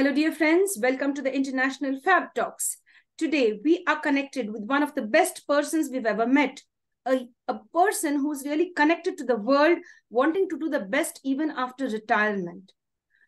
Hello, dear friends. Welcome to the International Fab Talks. Today, we are connected with one of the best persons we've ever met. A, a person who's really connected to the world, wanting to do the best even after retirement.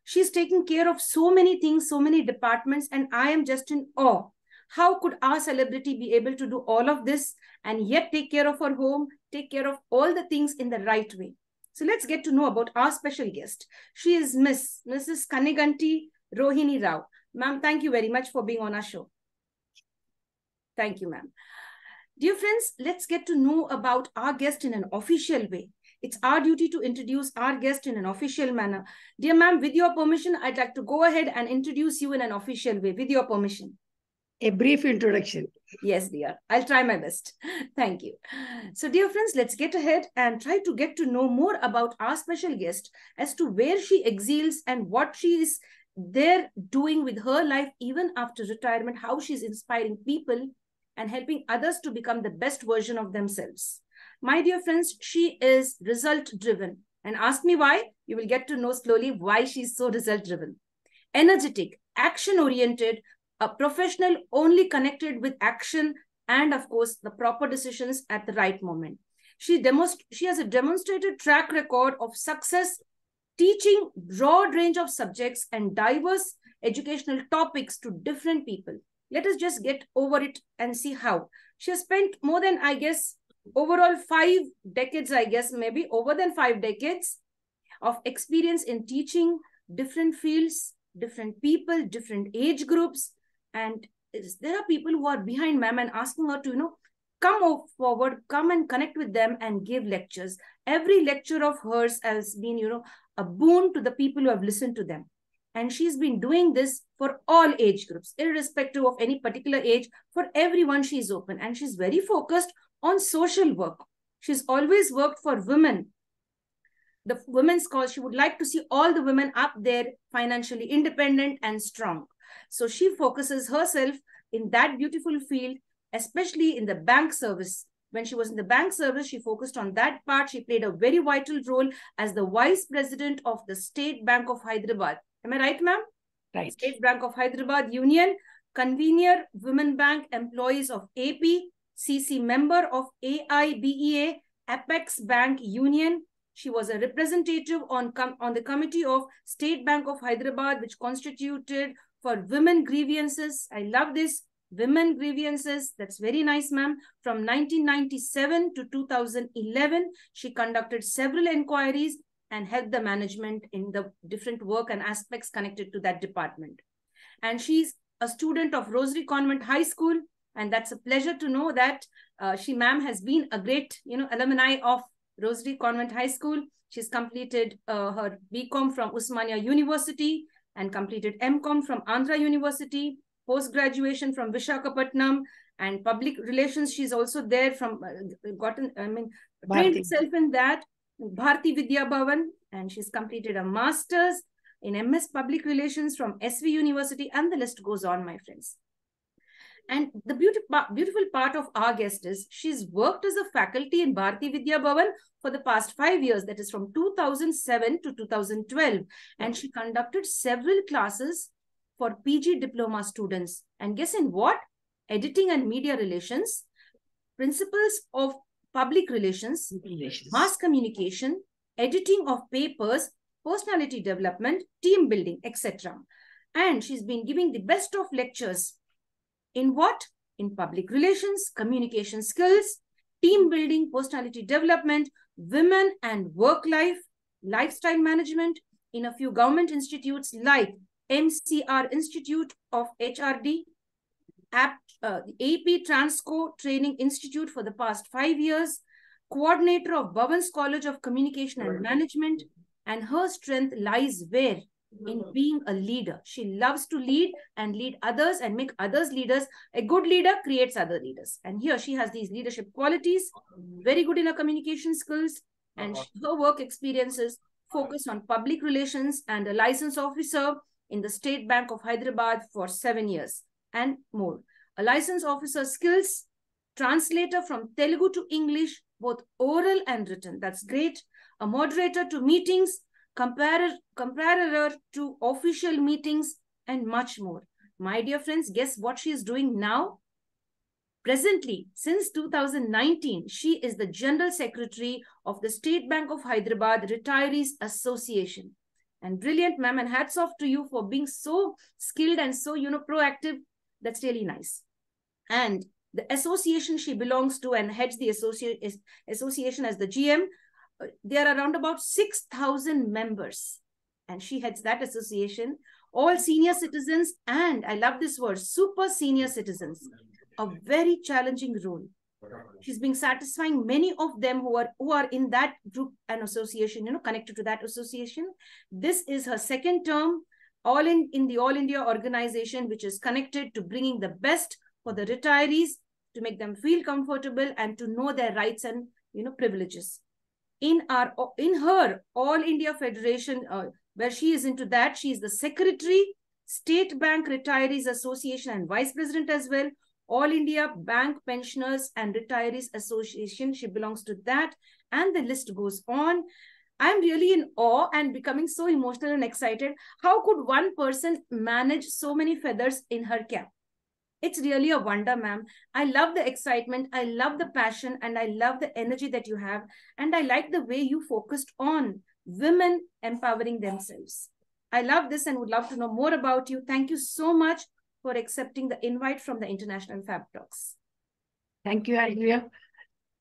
She's taking care of so many things, so many departments, and I am just in awe. How could our celebrity be able to do all of this and yet take care of her home, take care of all the things in the right way? So let's get to know about our special guest. She is Miss Mrs. Kaniganti Rohini Rao. Ma'am, thank you very much for being on our show. Thank you, ma'am. Dear friends, let's get to know about our guest in an official way. It's our duty to introduce our guest in an official manner. Dear ma'am, with your permission, I'd like to go ahead and introduce you in an official way, with your permission. A brief introduction. Yes, dear. I'll try my best. Thank you. So, dear friends, let's get ahead and try to get to know more about our special guest as to where she excels and what she is there doing with her life, even after retirement, how she's inspiring people and helping others to become the best version of themselves. My dear friends, she is result driven. And ask me why, you will get to know slowly why she's so result driven. Energetic, action oriented, a professional only connected with action and, of course, the proper decisions at the right moment. She, demonst- she has a demonstrated track record of success teaching broad range of subjects and diverse educational topics to different people. Let us just get over it and see how. She has spent more than, I guess, overall five decades, I guess, maybe over than five decades of experience in teaching different fields, different people, different age groups. And there are people who are behind ma'am and asking her to, you know, come forward, come and connect with them and give lectures. Every lecture of hers has been, you know, a boon to the people who have listened to them. And she's been doing this for all age groups, irrespective of any particular age. For everyone, she's open and she's very focused on social work. She's always worked for women. The women's cause, she would like to see all the women up there financially independent and strong. So she focuses herself in that beautiful field, especially in the bank service when she was in the bank service, she focused on that part. She played a very vital role as the vice president of the State Bank of Hyderabad. Am I right, ma'am? Right. State Bank of Hyderabad Union, convener, Women Bank employees of AP, CC member of AIBEA, Apex Bank Union. She was a representative on, on the committee of State Bank of Hyderabad, which constituted for women grievances. I love this women grievances. That's very nice, ma'am. From 1997 to 2011, she conducted several inquiries and helped the management in the different work and aspects connected to that department. And she's a student of Rosary Convent High School. And that's a pleasure to know that uh, she, ma'am, has been a great, you know, alumni of Rosary Convent High School. She's completed uh, her BCom from Osmania University and completed MCom from Andhra University post-graduation from Vishakhapatnam and public relations. She's also there from, uh, gotten, I mean, trained herself in that. Bharati Vidya Bhavan, and she's completed a master's in MS Public Relations from SV University, and the list goes on, my friends. And the beautiful, beautiful part of our guest is she's worked as a faculty in Bharati Vidya Bhavan for the past five years, that is from 2007 to 2012. And she conducted several classes for PG diploma students. And guess in what? Editing and media relations, principles of public relations, relations, mass communication, editing of papers, personality development, team building, etc. And she's been giving the best of lectures in what? In public relations, communication skills, team building, personality development, women and work life, lifestyle management in a few government institutes like MCR Institute of HRD, AP, uh, AP Transco Training Institute for the past five years, coordinator of Bhavan's College of Communication and Management, and her strength lies where? In being a leader. She loves to lead and lead others and make others leaders. A good leader creates other leaders. And here she has these leadership qualities, very good in her communication skills, and her work experiences focus on public relations and a liaison officer in the State Bank of Hyderabad for seven years and more. A liaison officer skills, translator from Telugu to English, both oral and written. That's great. A moderator to meetings, comparer, comparer to official meetings, and much more. My dear friends, guess what she is doing now? Presently, since 2019, she is the General Secretary of the State Bank of Hyderabad Retirees Association. And brilliant, ma'am, and hats off to you for being so skilled and so, you know, proactive. That's really nice. And the association she belongs to and heads the associ association as the GM, uh, there are around about 6,000 members. And she heads that association, all senior citizens, and I love this word, super senior citizens a very challenging role. She's been satisfying many of them who are who are in that group and association, you know, connected to that association. This is her second term, all in, in the All India organization, which is connected to bringing the best for the retirees to make them feel comfortable and to know their rights and you know privileges. In our in her All India Federation, uh, where she is into that, she is the secretary, State Bank Retirees Association, and vice president as well all India Bank Pensioners and Retirees Association. She belongs to that. And the list goes on. I'm really in awe and becoming so emotional and excited. How could one person manage so many feathers in her cap? It's really a wonder, ma'am. I love the excitement. I love the passion and I love the energy that you have. And I like the way you focused on women empowering themselves. I love this and would love to know more about you. Thank you so much for accepting the invite from the International Fab Talks. Thank you, Andrea.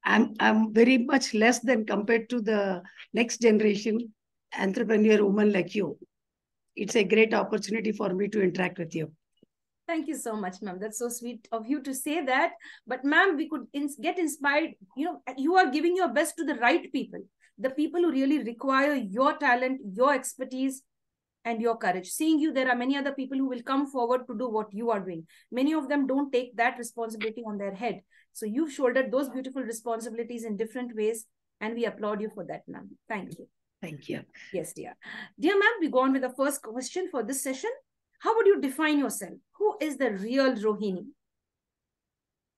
I'm, I'm very much less than compared to the next generation entrepreneur woman like you. It's a great opportunity for me to interact with you. Thank you so much, ma'am. That's so sweet of you to say that. But ma'am, we could ins get inspired. You know, you are giving your best to the right people, the people who really require your talent, your expertise, and your courage. Seeing you, there are many other people who will come forward to do what you are doing. Many of them don't take that responsibility on their head. So you've shouldered those beautiful responsibilities in different ways, and we applaud you for that, ma'am. Thank you. Thank you. Yes, dear. Dear ma'am, we go on with the first question for this session. How would you define yourself? Who is the real Rohini?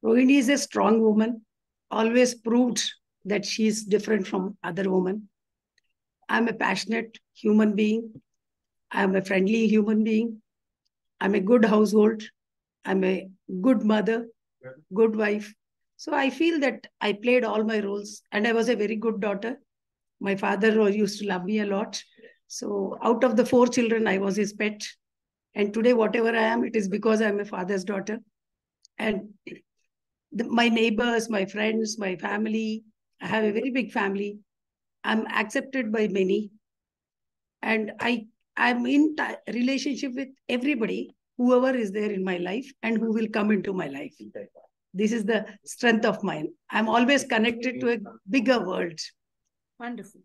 Rohini is a strong woman, always proved that she is different from other women. I'm a passionate human being I'm a friendly human being. I'm a good household. I'm a good mother, good wife. So I feel that I played all my roles and I was a very good daughter. My father used to love me a lot. So out of the four children, I was his pet. And today, whatever I am, it is because I'm a father's daughter. And the, my neighbors, my friends, my family, I have a very big family. I'm accepted by many. And I I'm in relationship with everybody, whoever is there in my life and who will come into my life. This is the strength of mine. I'm always connected to a bigger world. Wonderful.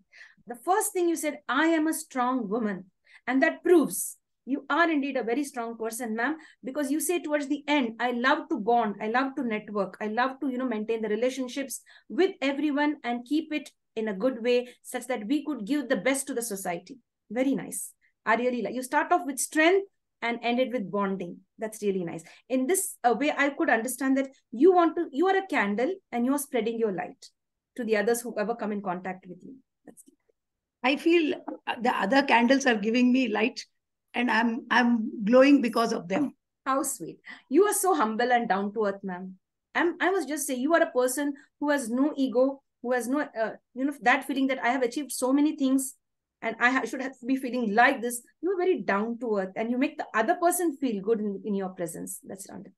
The first thing you said, I am a strong woman. And that proves you are indeed a very strong person, ma'am, because you say towards the end, I love to bond, I love to network, I love to, you know, maintain the relationships with everyone and keep it in a good way such that we could give the best to the society. Very nice. I really like. You start off with strength and end it with bonding. That's really nice. In this uh, way, I could understand that you want to, you are a candle and you are spreading your light to the others who ever come in contact with you. That's I feel the other candles are giving me light and I'm I'm glowing because of them. How sweet. You are so humble and down to earth, ma'am. I'm, I must just say, you are a person who has no ego, who has no, uh, you know, that feeling that I have achieved so many things and I should have be feeling like this. You are very down to earth and you make the other person feel good in, in your presence. That's wonderful.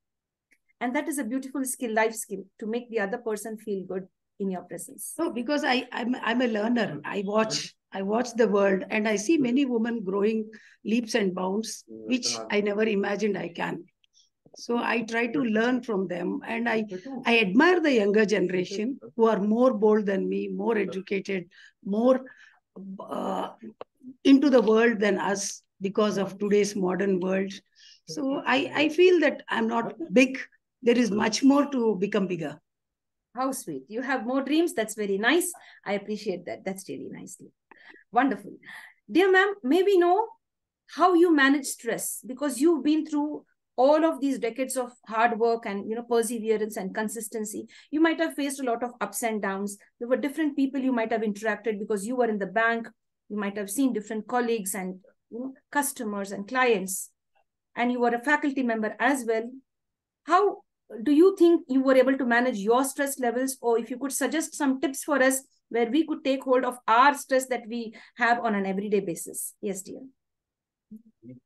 And that is a beautiful skill, life skill, to make the other person feel good in your presence. Oh, because I, I'm I'm a learner. I watch I watch the world and I see many women growing leaps and bounds, which I never imagined I can. So I try to learn from them and I, I admire the younger generation who are more bold than me, more educated, more uh, into the world than us because of today's modern world. So I, I feel that I'm not big. There is much more to become bigger. How sweet. You have more dreams. That's very nice. I appreciate that. That's really nice. Wonderful. Dear ma'am, may we know how you manage stress because you've been through all of these decades of hard work and you know perseverance and consistency you might have faced a lot of ups and downs. There were different people you might have interacted because you were in the bank. You might have seen different colleagues and you know, customers and clients. And you were a faculty member as well. How do you think you were able to manage your stress levels? Or if you could suggest some tips for us where we could take hold of our stress that we have on an everyday basis. Yes dear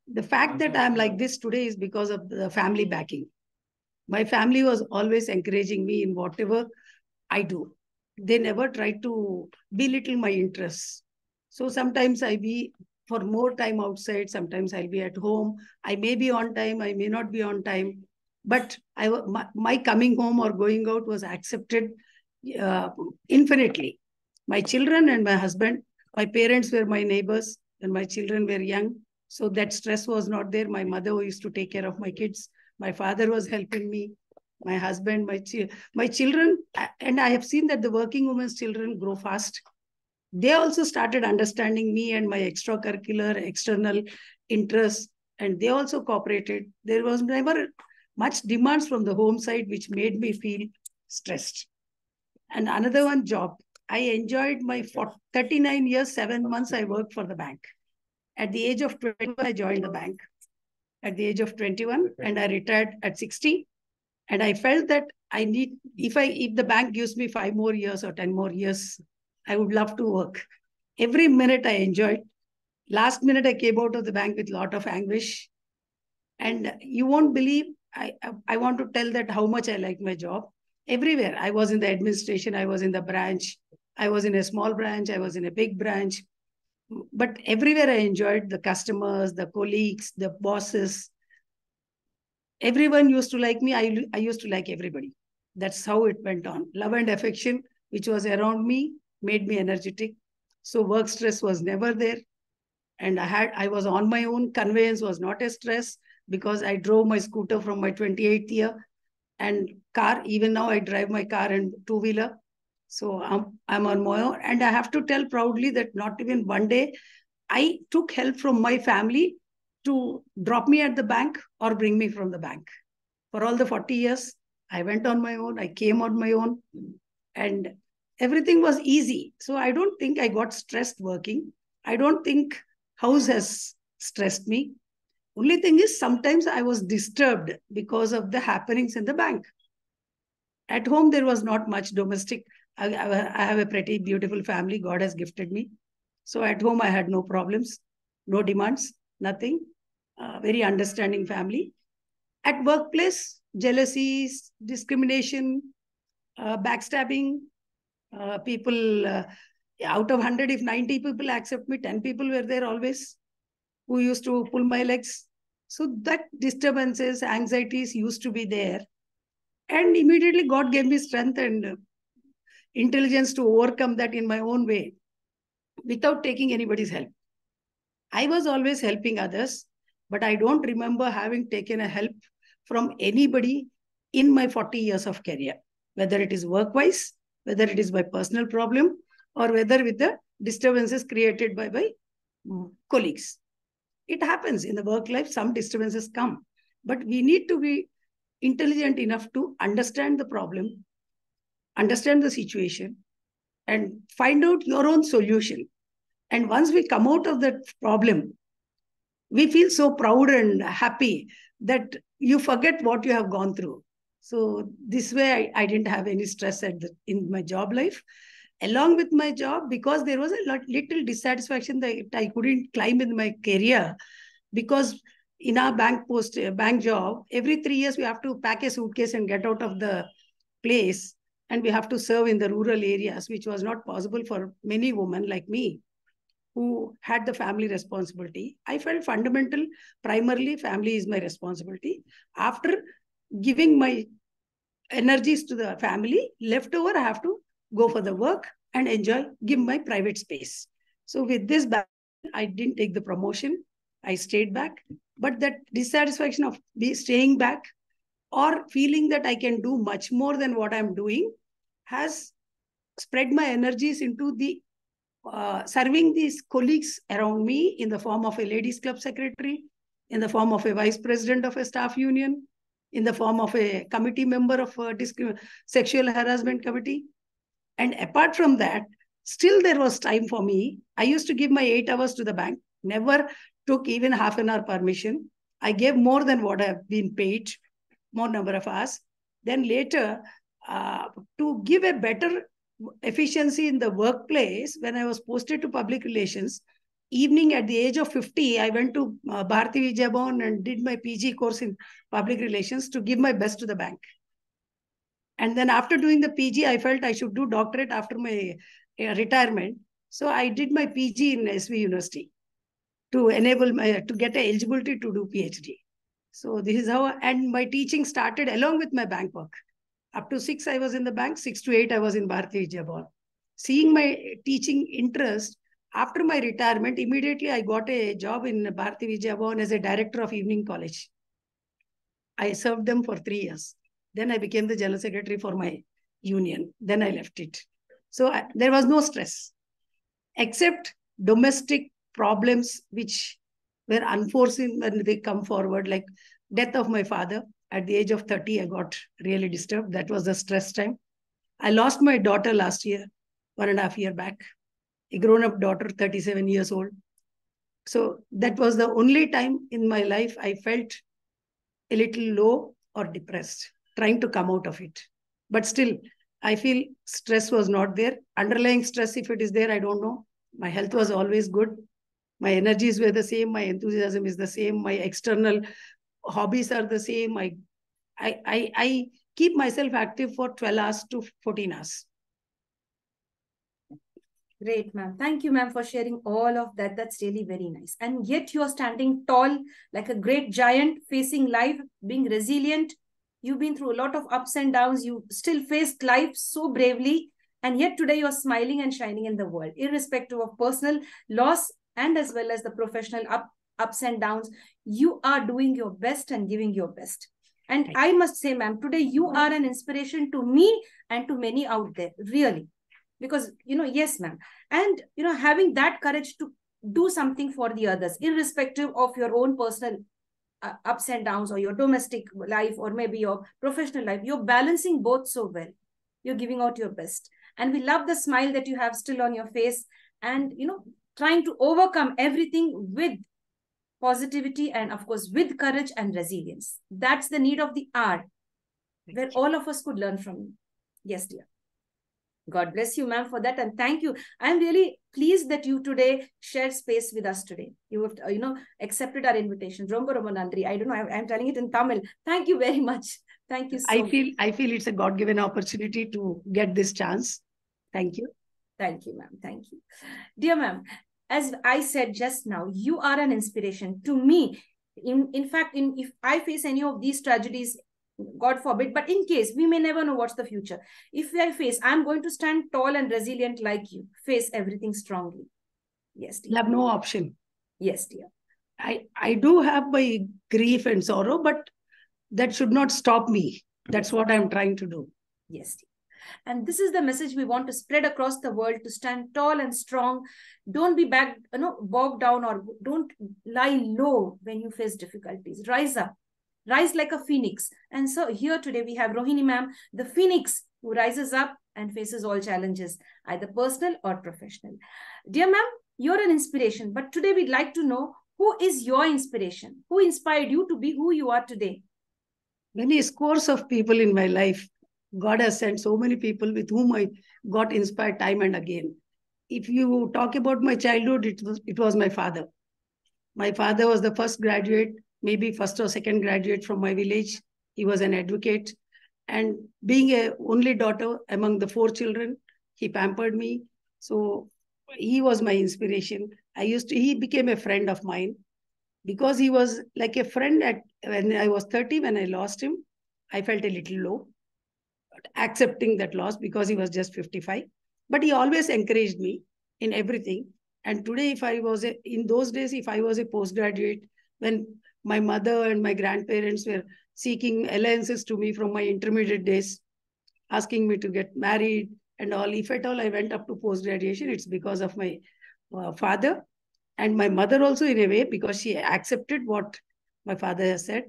the fact that i'm like this today is because of the family backing my family was always encouraging me in whatever i do they never tried to belittle my interests so sometimes i be for more time outside sometimes i'll be at home i may be on time i may not be on time but I, my, my coming home or going out was accepted uh, infinitely. My children and my husband, my parents were my neighbors and my children were young. So that stress was not there. My mother used to take care of my kids. My father was helping me. My husband, my, chi- my children, and I have seen that the working women's children grow fast. They also started understanding me and my extracurricular, external interests, and they also cooperated. There was never much demands from the home side, which made me feel stressed. And another one, job. I enjoyed my 39 years, seven months I worked for the bank. At the age of 21, I joined the bank. At the age of 21, and I retired at 60. And I felt that I need, if I if the bank gives me five more years or 10 more years, I would love to work. Every minute I enjoyed. Last minute I came out of the bank with a lot of anguish. And you won't believe I, I want to tell that how much I like my job. Everywhere. I was in the administration, I was in the branch, I was in a small branch, I was in a big branch. But everywhere I enjoyed the customers, the colleagues, the bosses. Everyone used to like me. I, I used to like everybody. That's how it went on. Love and affection, which was around me, made me energetic. So work stress was never there. And I had I was on my own. Conveyance was not a stress because I drove my scooter from my 28th year and car. Even now, I drive my car and two wheeler. So I'm, I'm on my own. And I have to tell proudly that not even one day I took help from my family to drop me at the bank or bring me from the bank. For all the 40 years, I went on my own, I came on my own, and everything was easy. So I don't think I got stressed working. I don't think house has stressed me. Only thing is, sometimes I was disturbed because of the happenings in the bank. At home, there was not much domestic. I, I have a pretty beautiful family. God has gifted me. So at home, I had no problems, no demands, nothing. Uh, very understanding family. At workplace, jealousies, discrimination, uh, backstabbing. Uh, people, uh, out of 100, if 90 people accept me, 10 people were there always who used to pull my legs. So that disturbances, anxieties used to be there. And immediately God gave me strength and intelligence to overcome that in my own way without taking anybody's help. I was always helping others, but I don't remember having taken a help from anybody in my 40 years of career, whether it is work-wise, whether it is my personal problem, or whether with the disturbances created by my mm, colleagues. It happens in the work life, some disturbances come, but we need to be intelligent enough to understand the problem, understand the situation, and find out your own solution. And once we come out of that problem, we feel so proud and happy that you forget what you have gone through. So this way, I, I didn't have any stress at the, in my job life along with my job because there was a lot, little dissatisfaction that I couldn't climb in my career because in our bank post bank job every three years we have to pack a suitcase and get out of the place and we have to serve in the rural areas which was not possible for many women like me who had the family responsibility i felt fundamental primarily family is my responsibility after giving my energies to the family leftover i have to go for the work and enjoy, give my private space. So with this back, I didn't take the promotion. I stayed back. But that dissatisfaction of staying back or feeling that I can do much more than what I'm doing has spread my energies into the uh, serving these colleagues around me in the form of a ladies club secretary, in the form of a vice president of a staff union, in the form of a committee member of a sexual harassment committee, and apart from that, still there was time for me. I used to give my eight hours to the bank, never took even half an hour permission. I gave more than what I've been paid, more number of hours. Then later, uh, to give a better efficiency in the workplace, when I was posted to public relations, evening at the age of 50, I went to uh, Bharati Vidya Bhavan and did my PG course in public relations to give my best to the bank. And then after doing the PG, I felt I should do doctorate after my uh, retirement. So I did my PG in SV University to enable my to get eligibility to do PhD. So this is how and my teaching started along with my bank work. Up to six, I was in the bank. Six to eight, I was in Bharati Vidya Bhavan. Seeing my teaching interest, after my retirement, immediately I got a job in Bharati Vidya Bhavan as a director of evening college. I served them for three years. Then I became the general secretary for my union. Then I left it. So I, there was no stress, except domestic problems which were unforeseen when they come forward, like death of my father. At the age of 30, I got really disturbed. That was the stress time. I lost my daughter last year, one and a half year back, a grown-up daughter, 37 years old. So that was the only time in my life I felt a little low or depressed trying to come out of it. But still, I feel stress was not there. Underlying stress, if it is there, I don't know. My health was always good. My energies were the same. My enthusiasm is the same. My external hobbies are the same. I, I, I, keep myself active for 12 hours to 14 hours. Great, ma'am. Thank you, ma'am, for sharing all of that. That's really very nice. And yet you are standing tall like a great giant, facing life, being resilient, You've been through a lot of ups and downs. You still faced life so bravely. And yet today you're smiling and shining in the world, irrespective of personal loss and as well as the professional up, ups and downs. You are doing your best and giving your best. And I must say, ma'am, today you are an inspiration to me and to many out there, really. Because, you know, yes, ma'am. And, you know, having that courage to do something for the others, irrespective of your own personal uh, ups and downs or your domestic life or maybe your professional life you're balancing both so well you're giving out your best and we love the smile that you have still on your face and you know trying to overcome everything with positivity and of course with courage and resilience that's the need of the art where all of us could learn from you yes dear God bless you, ma'am, for that. And thank you. I'm really pleased that you today shared space with us today. You have, uh, you know, accepted our invitation. Romanandri. I don't know. I'm, I'm telling it in Tamil. Thank you very much. Thank you so I feel I feel it's a God-given opportunity to get this chance. Thank you. Thank you, ma'am. Thank you. Dear ma'am, as I said just now, you are an inspiration to me. In, in fact, in if I face any of these tragedies God forbid, but in case we may never know what's the future. If I face, I'm going to stand tall and resilient like you, face everything strongly. Yes, dear. You have no option. Yes, dear. I, I do have my grief and sorrow, but that should not stop me. That's what I'm trying to do. Yes, dear. And this is the message we want to spread across the world to stand tall and strong. Don't be back, you know, bogged down or don't lie low when you face difficulties. Rise up rise like a phoenix. And so here today we have Rohini ma'am, the phoenix who rises up and faces all challenges, either personal or professional. Dear ma'am, you're an inspiration, but today we'd like to know who is your inspiration? Who inspired you to be who you are today? Many scores of people in my life. God has sent so many people with whom I got inspired time and again. If you talk about my childhood, it was, it was my father. My father was the first graduate maybe first or second graduate from my village. He was an advocate. And being a only daughter among the four children, he pampered me. So he was my inspiration. I used to, he became a friend of mine because he was like a friend at when I was 30, when I lost him, I felt a little low, accepting that loss because he was just 55. But he always encouraged me in everything. And today, if I was a, in those days, if I was a postgraduate, when my mother and my grandparents were seeking alliances to me from my intermediate days, asking me to get married and all. If at all I went up to post graduation, it's because of my uh, father and my mother also in a way because she accepted what my father has said.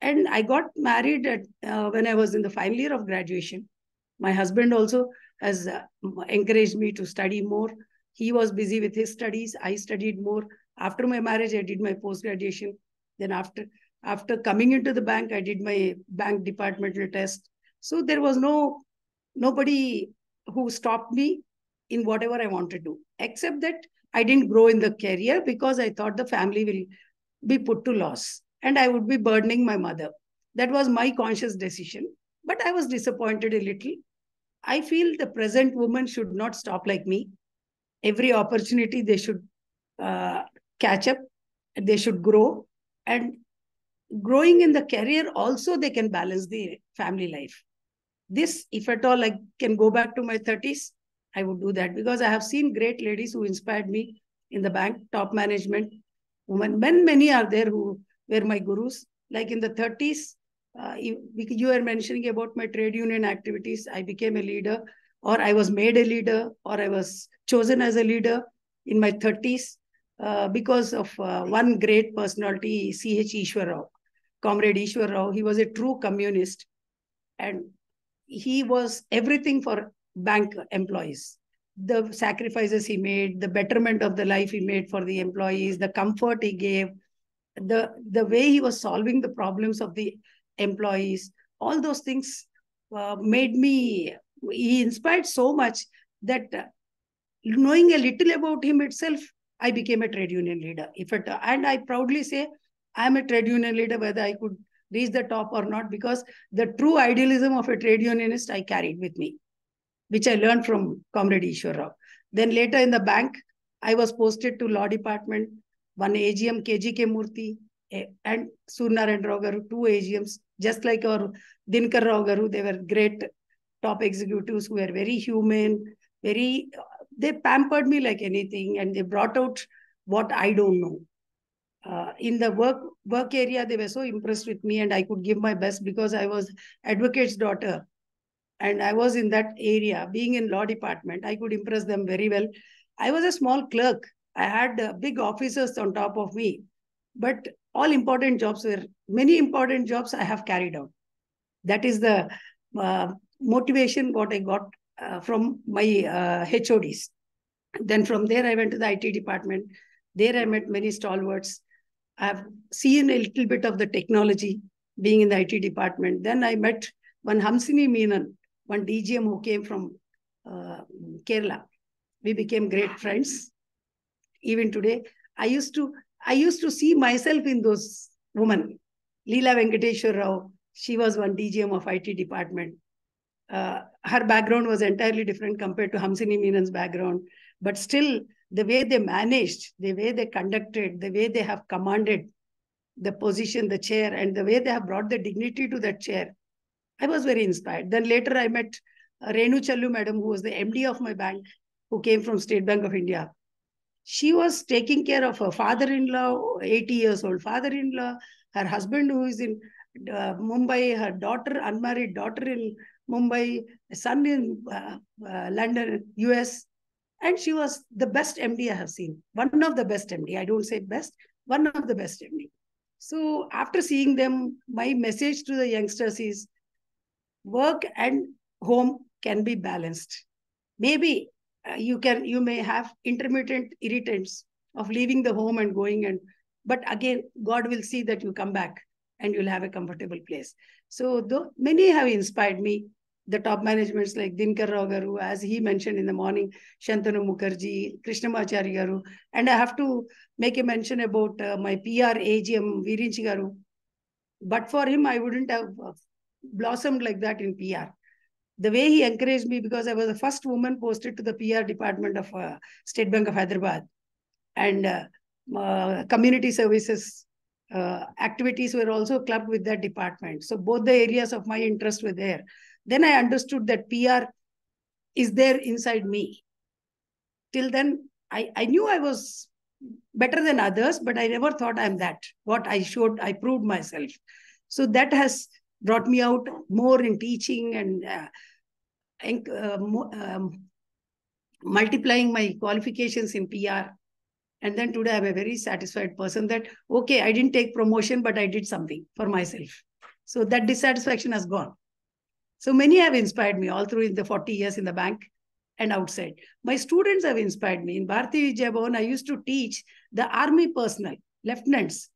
And I got married at, uh, when I was in the final year of graduation. My husband also has uh, encouraged me to study more. He was busy with his studies. I studied more. After my marriage, I did my post graduation then after After coming into the bank, I did my bank departmental test. So there was no nobody who stopped me in whatever I want to do, except that I didn't grow in the career because I thought the family will be put to loss and I would be burdening my mother. That was my conscious decision. But I was disappointed a little. I feel the present woman should not stop like me. Every opportunity they should uh, catch up, they should grow. And growing in the career, also they can balance the family life. This, if at all I can go back to my 30s, I would do that because I have seen great ladies who inspired me in the bank, top management, women. Men, many are there who were my gurus. Like in the 30s, uh, you, you were mentioning about my trade union activities. I became a leader, or I was made a leader, or I was chosen as a leader in my 30s uh, because of uh, one great personality, C.H. Ishwar Rao, Comrade Ishwar Rao. He was a true communist. And he was everything for bank employees the sacrifices he made the betterment of the life he made for the employees the comfort he gave the the way he was solving the problems of the employees all those things uh, made me he inspired so much that uh, knowing a little about him itself i became a trade union leader if it and i proudly say i am a trade union leader whether i could reach the top or not because the true idealism of a trade unionist i carried with me which I learned from Comrade Ishwar Rao. Then later in the bank, I was posted to law department, one AGM, KGK Murthy, and Suryanarayan Rao Garu, two AGMs, just like our Dinkar Rao Garu, they were great top executives who were very human, very, they pampered me like anything and they brought out what I don't know. Uh, in the work work area, they were so impressed with me and I could give my best because I was advocate's daughter and I was in that area, being in law department, I could impress them very well. I was a small clerk. I had uh, big officers on top of me, but all important jobs were many important jobs I have carried out. That is the uh, motivation what I got uh, from my uh, HODs. Then from there I went to the IT department. There I met many stalwarts. I've seen a little bit of the technology being in the IT department. Then I met one Hamsini Meenan, one DGM who came from uh, Kerala. We became great friends. Even today, I used to I used to see myself in those women. Leela Venkateshwar Rao, she was one DGM of IT department. Uh, her background was entirely different compared to Hamsini Meenan's background. But still, the way they managed, the way they conducted, the way they have commanded the position, the chair, and the way they have brought the dignity to that chair, I was very inspired. Then later I met uh, Renu Challu madam, who was the MD of my bank, who came from State Bank of India. She was taking care of her father-in-law, 80 years old father-in-law, her husband who is in uh, Mumbai, her daughter, unmarried daughter in Mumbai, son in uh, uh, London, US. And she was the best MD I have seen. One of the best MD. I don't say best, one of the best MD. So after seeing them, my message to the youngsters is work and home can be balanced. Maybe you can you may have intermittent irritants of leaving the home and going and but again god will see that you come back and you'll have a comfortable place so though many have inspired me the top managements like Dinkar Rao Garu, as he mentioned in the morning, Shantanu Mukherjee, Krishnamachari Garu. And I have to make a mention about uh, my PR AGM, Virinchi Garu. But for him, I wouldn't have uh, blossomed like that in PR. The way he encouraged me because I was the first woman posted to the PR department of uh, State Bank of Hyderabad, and uh, uh, community services uh, activities were also clubbed with that department. So both the areas of my interest were there. Then I understood that PR is there inside me. Till then, I, I knew I was better than others, but I never thought I'm that. What I showed, I proved myself. So that has brought me out more in teaching and uh, um, multiplying my qualifications in PR. And then today I'm a very satisfied person that, okay, I didn't take promotion, but I did something for myself. So that dissatisfaction has gone. So many have inspired me all through the 40 years in the bank and outside. My students have inspired me. In Bharati Bhavan, I used to teach the army personnel, lieutenants,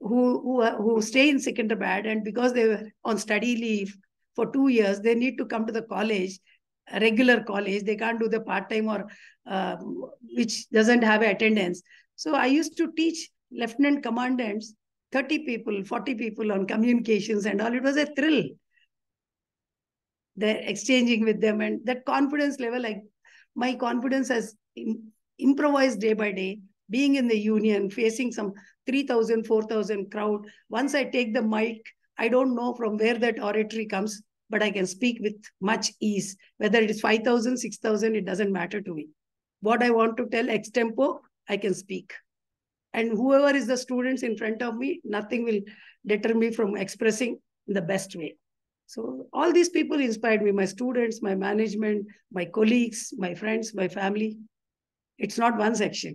who, who, who stay in Secunderabad and because they were on study leave for two years, they need to come to the college, regular college. They can't do the part-time or uh, which doesn't have attendance. So I used to teach lieutenant commandants 30 people, 40 people on communications and all. It was a thrill. They're exchanging with them and that confidence level, like my confidence has improvised day by day, being in the union, facing some 3,000, 4,000 crowd. Once I take the mic, I don't know from where that oratory comes, but I can speak with much ease. Whether it is 5,000, 6,000, it doesn't matter to me. What I want to tell extempo, I can speak. And whoever is the students in front of me, nothing will deter me from expressing in the best way. So all these people inspired me, my students, my management, my colleagues, my friends, my family. It's not one section.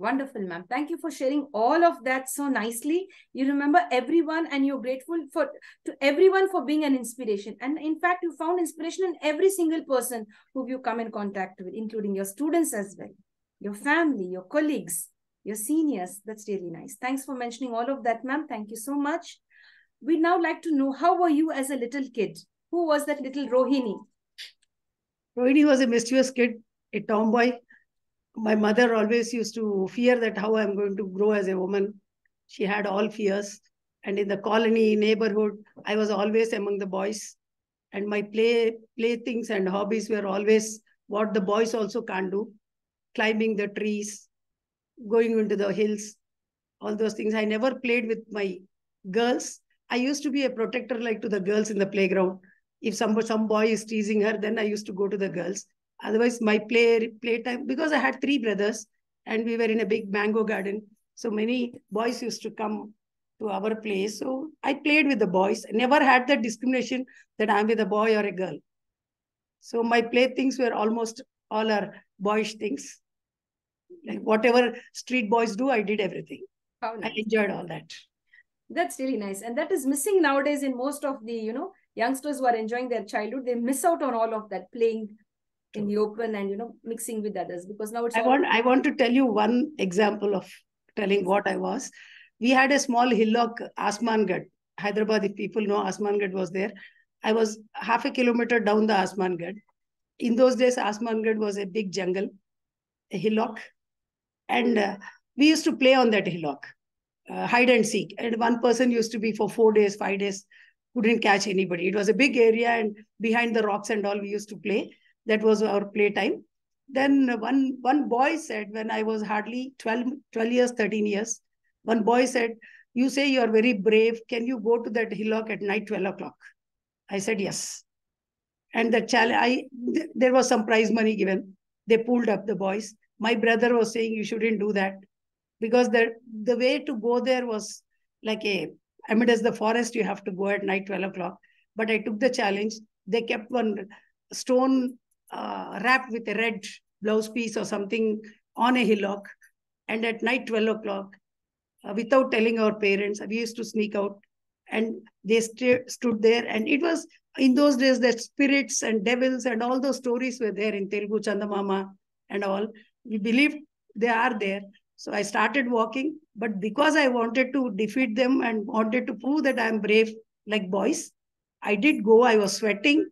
Wonderful, ma'am. Thank you for sharing all of that so nicely. You remember everyone and you're grateful for to everyone for being an inspiration. And in fact, you found inspiration in every single person who you come in contact with, including your students as well, your family, your colleagues, your seniors. That's really nice. Thanks for mentioning all of that, ma'am. Thank you so much. We'd now like to know how were you as a little kid? Who was that little Rohini? Rohini was a mischievous kid, a tomboy. My mother always used to fear that how I'm going to grow as a woman. She had all fears. And in the colony neighborhood, I was always among the boys. And my play playthings and hobbies were always what the boys also can't do. Climbing the trees, going into the hills, all those things. I never played with my girls. I used to be a protector like to the girls in the playground. If some, some boy is teasing her, then I used to go to the girls. Otherwise, my play playtime, because I had three brothers and we were in a big mango garden. So many boys used to come to our place. So I played with the boys. I never had that discrimination that I'm with a boy or a girl. So my playthings were almost all are boyish things. Like whatever street boys do, I did everything. Nice. I enjoyed all that. That's really nice. And that is missing nowadays in most of the, you know, youngsters who are enjoying their childhood. They miss out on all of that playing in the open and, you know, mixing with others because now it's. I want, I want to tell you one example of telling what I was. We had a small hillock, Asmangad, Hyderabad. If people know, Asmangad was there. I was half a kilometer down the Asmangad. In those days, Asmangad was a big jungle, a hillock and uh, we used to play on that hillock, uh, hide and seek. And one person used to be for four days, five days, couldn't catch anybody. It was a big area, and behind the rocks and all, we used to play. That was our playtime. Then one, one boy said, when I was hardly 12, 12 years, 13 years, one boy said, You say you are very brave. Can you go to that hillock at night, 12 o'clock? I said, Yes. And the challenge, I th there was some prize money given. They pulled up the boys my brother was saying you shouldn't do that because the the way to go there was like a I mean, as the forest, you have to go at night, 12 o'clock. But I took the challenge. They kept one stone uh, wrapped with a red blouse piece or something on a hillock. And at night, 12 o'clock, uh, without telling our parents, we used to sneak out. And they st stood there. And it was in those days that spirits and devils and all those stories were there in Telugu, Chandamama and all we believed they are there. So I started walking, but because I wanted to defeat them and wanted to prove that I'm brave like boys, I did go. I was sweating.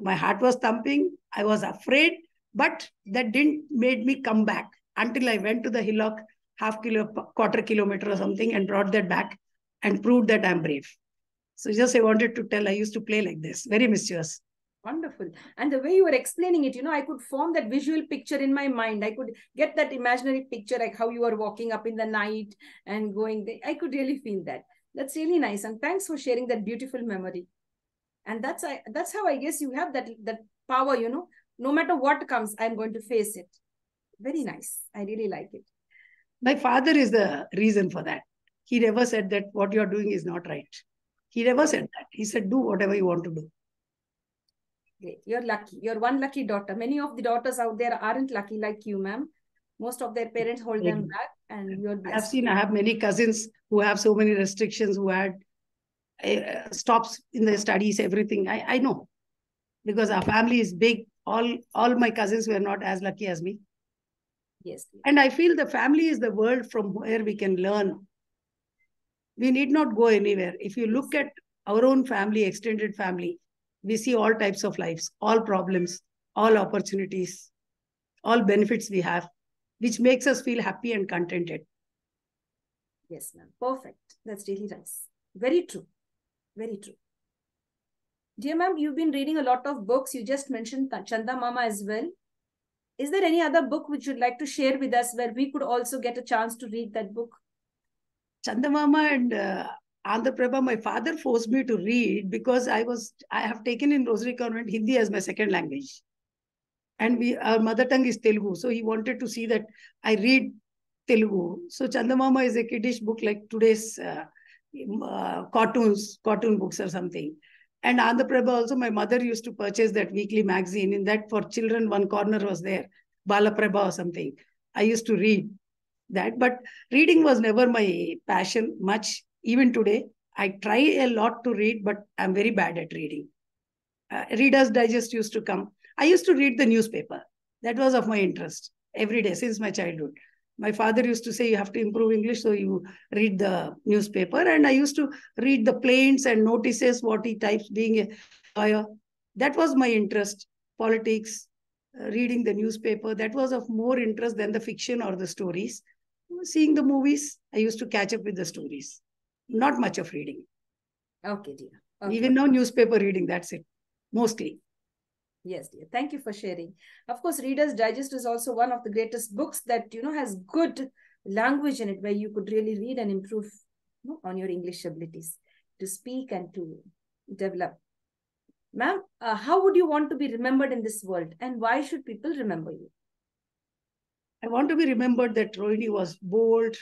My heart was thumping. I was afraid, but that didn't made me come back until I went to the hillock half kilo, quarter kilometer or something and brought that back and proved that I'm brave. So just I wanted to tell I used to play like this, very mischievous. Wonderful. And the way you were explaining it, you know, I could form that visual picture in my mind. I could get that imaginary picture, like how you are walking up in the night and going. I could really feel that. That's really nice. And thanks for sharing that beautiful memory. And that's I that's how I guess you have that that power, you know, no matter what comes, I'm going to face it. Very nice. I really like it. My father is the reason for that. He never said that what you're doing is not right. He never said that. He said, do whatever you want to do. Great. You're lucky. You're one lucky daughter. Many of the daughters out there aren't lucky like you, ma'am. Most of their parents hold them back, and you're. Blessed. I've seen. I have many cousins who have so many restrictions, who had uh, stops in their studies, everything. I I know, because our family is big. All all my cousins were not as lucky as me. Yes. And I feel the family is the world from where we can learn We need not go anywhere. If you look at our own family, extended family, we see all types of lives, all problems, all opportunities, all benefits we have, which makes us feel happy and contented. Yes, ma'am. Perfect. That's really nice. Very true. Very true. Dear ma'am, you've been reading a lot of books. You just mentioned Chanda Mama as well. Is there any other book which you'd like to share with us where we could also get a chance to read that book? Chanda Mama and uh, Andhra Prabha, my father forced me to read because I was I have taken in Rosary Convent Hindi as my second language. And we our mother tongue is Telugu. So he wanted to see that I read Telugu. So Chandamama is a kiddish book like today's uh, uh, cartoons, cartoon books or something. And Andhra Prabha also, my mother used to purchase that weekly magazine. In that, for children, one corner was there, Bala Prabha or something. I used to read that, but reading was never my passion much. Even today, I try a lot to read, but I'm very bad at reading. Uh, Reader's Digest used to come. I used to read the newspaper. That was of my interest every day since my childhood my father used to say you have to improve english so you read the newspaper. And i used to read the plaints and notices what he types being a lawyer. That was my interest politics uh, reading the newspaper. That was of more interest than the fiction or the stories. Seeing the movies i used to catch up with the stories. Not much of reading. Okay dear. Okay. even now newspaper reading that's it mostly Yes, dear. Thank you for sharing. Of course, Reader's Digest is also one of the greatest books that, you know, has good language in it where you could really read and improve you know, on your English abilities to speak and to develop. Ma'am, uh, how would you want to be remembered in this world and why should people remember you? I want to be remembered that Rohini was bold,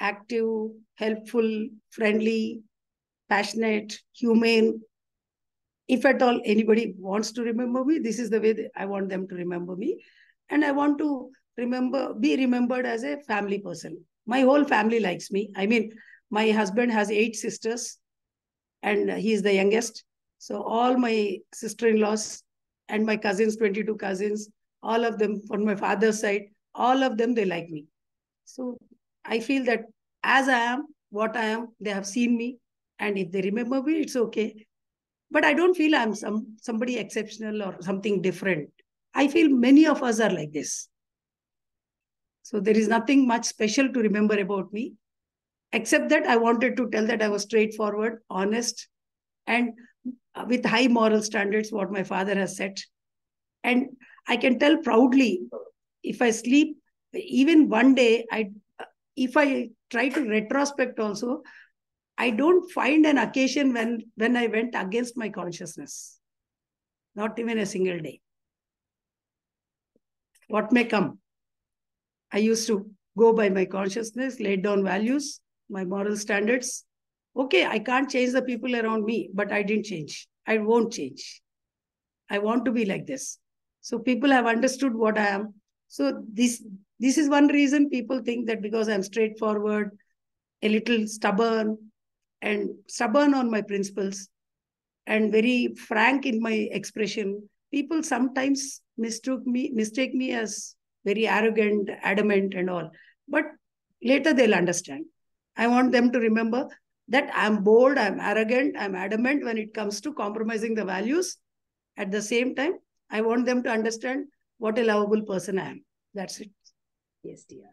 active, helpful, friendly, passionate, humane, if at all anybody wants to remember me, this is the way I want them to remember me. And I want to remember, be remembered as a family person. My whole family likes me. I mean, my husband has eight sisters and he is the youngest. So all my sister-in-laws and my cousins, 22 cousins, all of them from my father's side, all of them, they like me. So I feel that as I am, what I am, they have seen me. And if they remember me, it's okay but I don't feel I'm some somebody exceptional or something different. I feel many of us are like this. So there is nothing much special to remember about me, except that I wanted to tell that I was straightforward, honest, and with high moral standards, what my father has set. And I can tell proudly, if I sleep, even one day, I if I try to retrospect also, I don't find an occasion when, when I went against my consciousness. Not even a single day. What may come? I used to go by my consciousness, lay down values, my moral standards. Okay, I can't change the people around me, but I didn't change. I won't change. I want to be like this. So people have understood what I am. So this this is one reason people think that because I'm straightforward, a little stubborn, and stubborn on my principles and very frank in my expression. People sometimes mistook me, mistake me as very arrogant, adamant, and all. But later they'll understand. I want them to remember that I'm bold, I'm arrogant, I'm adamant when it comes to compromising the values. At the same time, I want them to understand what a lovable person I am. That's it. Yes, dear.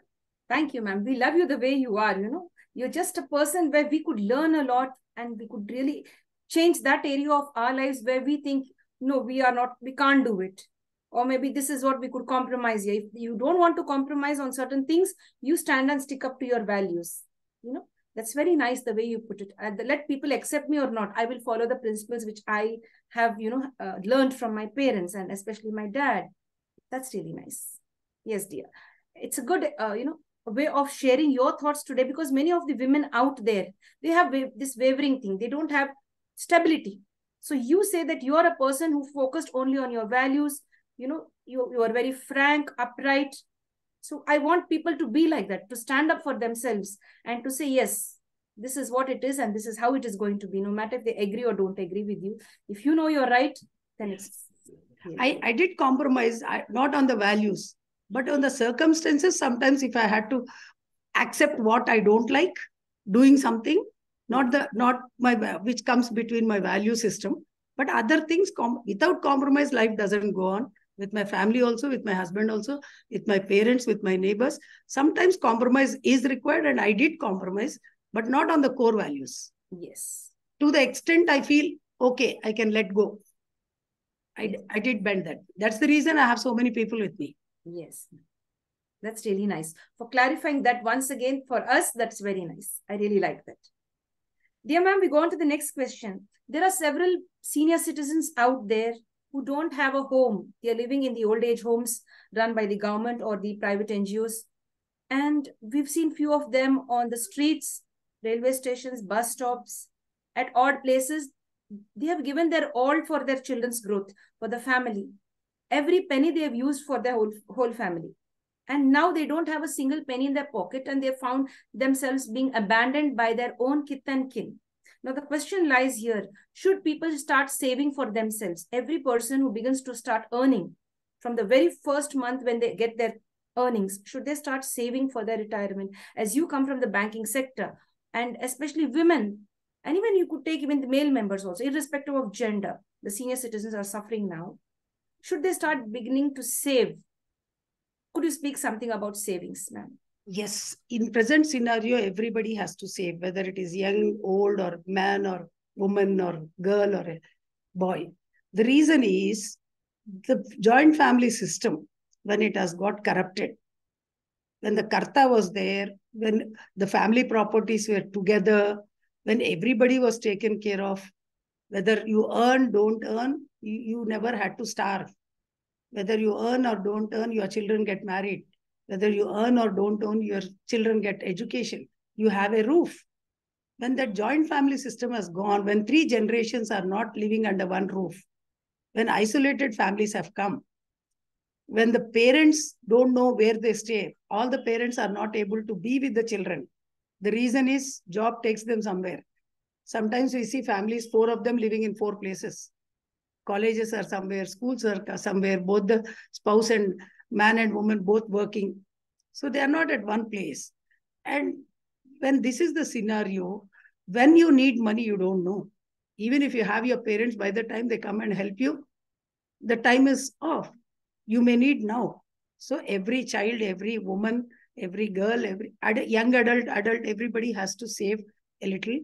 Thank you, ma'am. We love you the way you are, you know you're just a person where we could learn a lot and we could really change that area of our lives where we think no we are not we can't do it. Or maybe this is what we could compromise here. If you don't want to compromise on certain things you stand and stick up to your values you know? That's very nice the way you put it. And let people accept me or not i will follow the principles which i have you know uh, learned from my parents and especially my dad. That's really nice. Yes dear. It's a good uh, you know way of sharing your thoughts today because many of the women out there they have this wavering thing. They don't have stability. So you say that you are a person who focused only on your values you know you, you are very frank upright. So i want people to be like that to stand up for themselves and to say yes this is what it is and this is how it is going to be no matter if they agree or don't agree with you. If you know you're right then it's I, I did compromise I, not on the values but on the circumstances, sometimes if I had to accept what I don't like, doing something, not the not my which comes between my value system, but other things com- without compromise, life doesn't go on. With my family also, with my husband also, with my parents, with my neighbors. Sometimes compromise is required, and I did compromise, but not on the core values. Yes. To the extent I feel okay, I can let go. I, I did bend that. That's the reason I have so many people with me. Yes. That's really nice. For clarifying that once again, for us, that's very nice. I really like that. Dear ma'am, we go on to the next question. There are several senior citizens out there who don't have a home. They are living in the old age homes run by the government or the private NGOs. And we've seen few of them on the streets, railway stations, bus stops, at odd places. They have given their all for their children's growth, for the family. Every penny they have used for their whole, whole family. And now they don't have a single penny in their pocket and they found themselves being abandoned by their own kith and kin. Now the question lies here. Should people start saving for themselves? Every person who begins to start earning from the very first month when they get their earnings should they start saving for their retirement? As you come from the banking sector and especially women and even you could take even the male members also irrespective of gender the senior citizens are suffering now should they start beginning to save could you speak something about savings, ma'am? Yes, in present scenario, everybody has to save, whether it is young, old, or man, or woman, or girl, or boy. The reason is the joint family system, when it has got corrupted, when the karta was there, when the family properties were together, when everybody was taken care of, whether you earn, don't earn, you, you never had to starve. Whether you earn or don't earn, your children get married. Whether you earn or don't earn, your children get education. You have a roof. When that joint family system has gone, when three generations are not living under one roof, when isolated families have come, when the parents don't know where they stay, all the parents are not able to be with the children. The reason is job takes them somewhere. Sometimes we see families, four of them living in four places colleges are somewhere, schools are somewhere, both the spouse and man and woman both working. So they are not at one place. And when this is the scenario, when you need money, you don't know. Even if you have your parents, by the time they come and help you, the time is off. You may need now. So every child, every woman, every girl, every young adult, adult, everybody has to save a little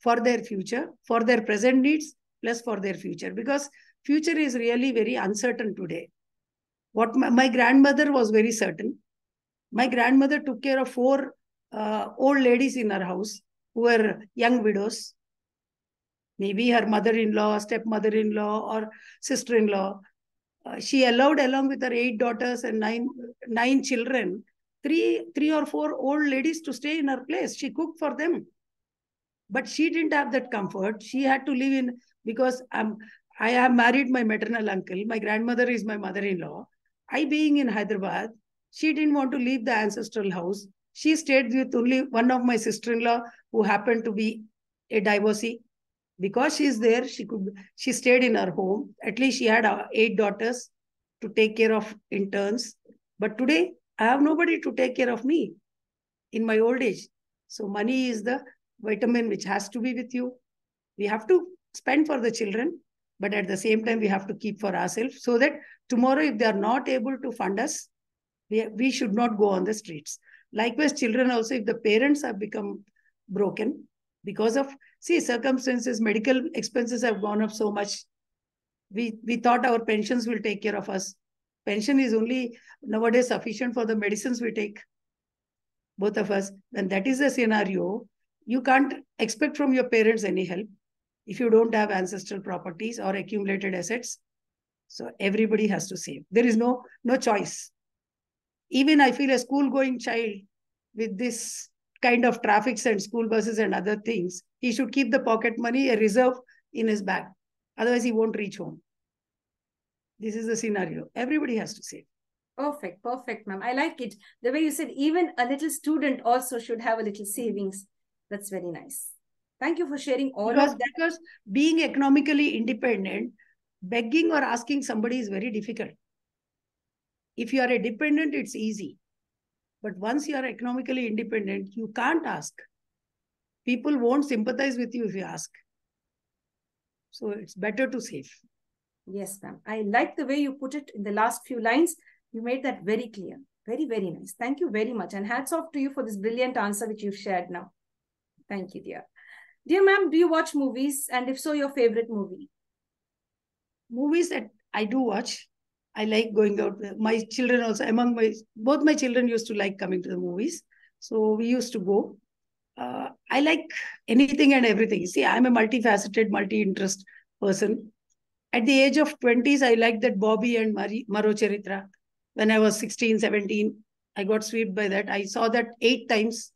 for their future, for their present needs, plus for their future because future is really very uncertain today. What my, my grandmother was very certain. My grandmother took care of four uh, old ladies in her house who were young widows. Maybe her mother-in-law stepmother-in-law or sister-in-law. Uh, she allowed along with her eight daughters and nine nine children three three or four old ladies to stay in her place. She cooked for them. But she didn't have that comfort. She had to live in because I'm I have married my maternal uncle. My grandmother is my mother-in-law. I being in Hyderabad, she didn't want to leave the ancestral house. She stayed with only one of my sister-in-law who happened to be a divorcee. Because she's there, she could she stayed in her home. At least she had uh, eight daughters to take care of in turns. But today, I have nobody to take care of me in my old age. So money is the vitamin which has to be with you. We have to spend for the children, but at the same time, we have to keep for ourselves so that tomorrow, if they are not able to fund us, we, we should not go on the streets. Likewise, children also, if the parents have become broken because of, see, circumstances, medical expenses have gone up so much. We, we thought our pensions will take care of us. Pension is only nowadays sufficient for the medicines we take, both of us. When that is the scenario, you can't expect from your parents any help if you don't have ancestral properties or accumulated assets. So everybody has to save. There is no, no choice. Even I feel a school going child with this kind of traffics and school buses and other things, he should keep the pocket money, a reserve in his bag. Otherwise, he won't reach home. This is the scenario. Everybody has to save. Perfect, perfect, ma'am. I like it. The way you said, even a little student also should have a little savings. That's very nice. Thank you for sharing all because, of that. Because being economically independent, begging or asking somebody is very difficult. If you are a dependent, it's easy. But once you are economically independent, you can't ask. people won't sympathize with you if you ask. So it's better to save. Yes, ma'am. I like the way you put it in the last few lines. You made that very clear. Very, very nice. Thank you very much. And hats off to you for this brilliant answer which you've shared now. Thank you, dear. Dear ma'am, do you watch movies? And if so, your favorite movie? Movies that I do watch. I like going out. My children also, among my, both my children used to like coming to the movies. So we used to go. Uh, I like anything and everything. See, I'm a multifaceted, multi-interest person. At the age of 20s, I liked that Bobby and Mari, Maro Charitra. When I was 16, 17, I got swept by that. I saw that eight times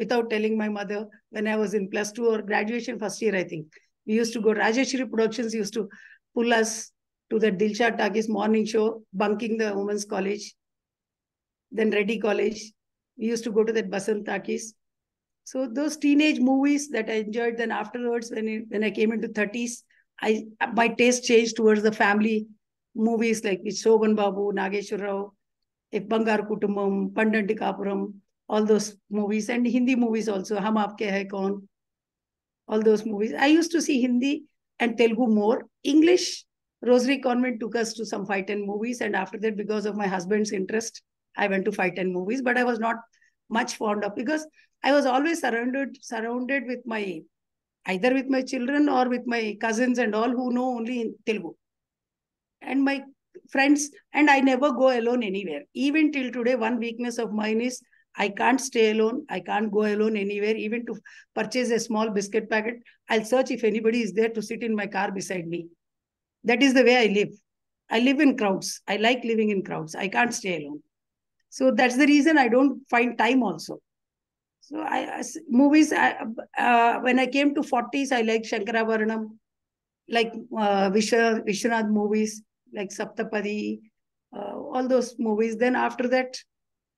without telling my mother when I was in plus two or graduation first year, I think. We used to go, Rajshri Productions used to pull us to the Dilshad Talkies morning show, bunking the women's college, then Reddy College. We used to go to that Basant Talkies. So those teenage movies that I enjoyed, then afterwards, when, it, when I came into 30s, I my taste changed towards the family movies like Shoban Babu, Nageshwar Rao, Bangar Kutumbam, Pandanti Kapuram, all those movies, and Hindi movies also, Hum Aapke Hai Kaun, all those movies. I used to see Hindi and Telugu more. English, Rosary Convent took us to some fight and movies, and after that, because of my husband's interest, I went to fight and movies, but I was not much fond of because I was always surrounded surrounded with my either with my children or with my cousins and all who know only in Telugu. And my friends, and I never go alone anywhere. Even till today, one weakness of mine is I can't stay alone. I can't go alone anywhere. Even to purchase a small biscuit packet, I'll search if anybody is there to sit in my car beside me. That is the way I live. I live in crowds. I like living in crowds. I can't stay alone. So that's the reason I don't find time also. So I, movies, I, uh, when I came to 40s, I like Shankarabharanam, like uh, Vishwa, Vishwanath movies, like Saptapadi, uh, all those movies. Then after that,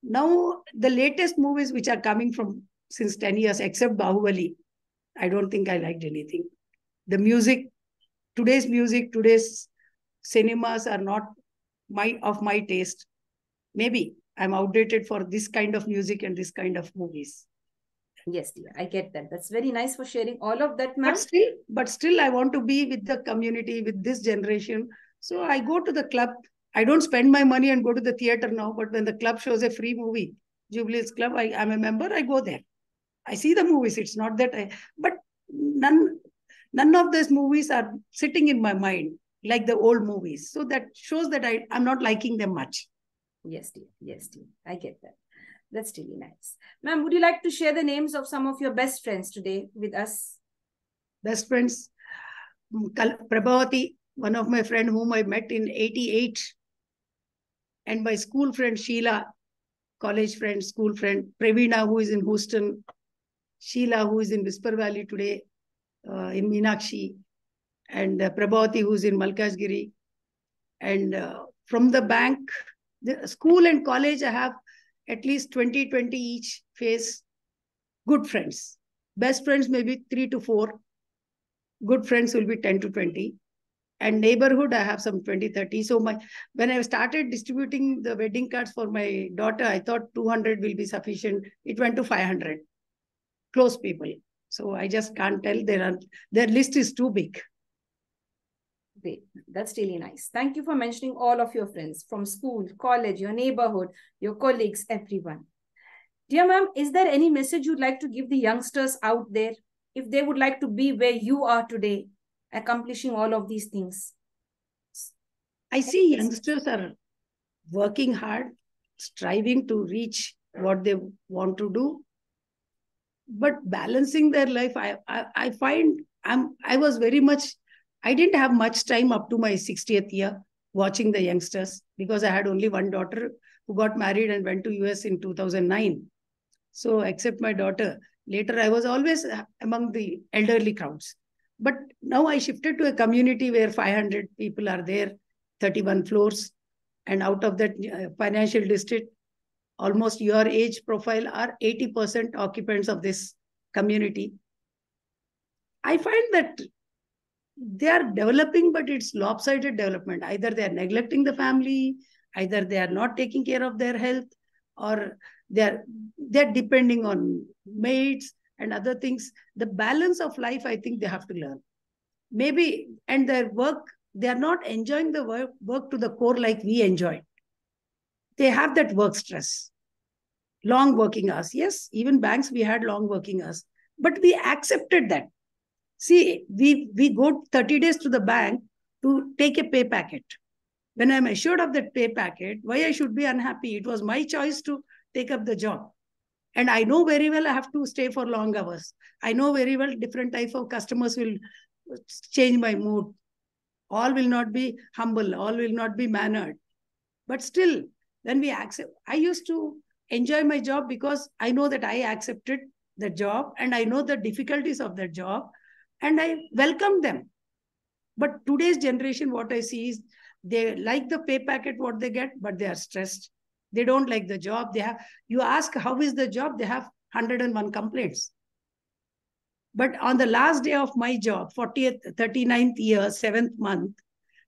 now the latest movies which are coming from since 10 years, except Bahubali, I don't think I liked anything. The music, today's music, today's cinemas are not my of my taste. Maybe I'm outdated for this kind of music and this kind of movies. Yes, dear, I get that. That's very nice for sharing all of that, ma'am. But still, but still, I want to be with the community, with this generation. So I go to the club. I don't spend my money and go to the theater now. But when the club shows a free movie, Jubilees Club, I am a member. I go there. I see the movies. It's not that I, but none, none of these movies are sitting in my mind like the old movies. So that shows that I, I'm not liking them much. Yes, dear. Yes, dear. I get that. That's really nice. Ma'am, would you like to share the names of some of your best friends today with us? Best friends. Mm, Prabhavati, one of my friend whom I met in 88. And my school friend Sheila, college friend, school friend. Pravina, who is in Houston. Sheila, who is in Whisper Valley today, uh, in Meenakshi. And uh, Prabhavati, who is in Malkajgiri. And uh, from the bank, the school and college, I have at least 20, 20 each face good friends. Best friends maybe three to four. Good friends will be 10 to 20. And neighborhood, I have some 20, 30. So my when I started distributing the wedding cards for my daughter, I thought 200 will be sufficient. It went to 500. Close people. So I just can't tell. Their, their list is too big. Great. That's really nice. Thank you for mentioning all of your friends from school, college, your neighborhood, your colleagues, everyone. Dear ma'am, is there any message you'd like to give the youngsters out there if they would like to be where you are today, accomplishing all of these things? I see youngsters are working hard, striving to reach what they want to do, but balancing their life. I, I, I find I'm I was very much I didn't have much time up to my 60th year watching the youngsters because I had only one daughter who got married and went to US in 2009. So except my daughter, later I was always among the elderly crowds. But now I shifted to a community where 500 people are there, 31 floors. And out of that uh, financial district, almost your age profile are 80% occupants of this community. I find that they are developing, but it's lopsided development. Either they are neglecting the family, either they are not taking care of their health, or they're they're depending on maids. And other things. The balance of life, I think they have to learn. Maybe, and their work, they are not enjoying the work, work to the core like we enjoy. They have that work stress. Long working hours. Yes, even banks, we had long working hours. But we accepted that. See, we, we go 30 days to the bank to take a pay packet. When I'm assured of that pay packet, why I should be unhappy? It was my choice to take up the job. And I know very well I have to stay for long hours. I know very well different type of customers will change my mood. All will not be humble. All will not be mannered. But still, when we accept, I used to enjoy my job because I know that I accepted the job and I know the difficulties of the job and I welcome them. But today's generation, what I see is they like the pay packet, what they get, but they are stressed. They don't like the job. They have, you ask, how is the job? They have 101 complaints. But on the last day of my job, 40th, 39th year, seventh month,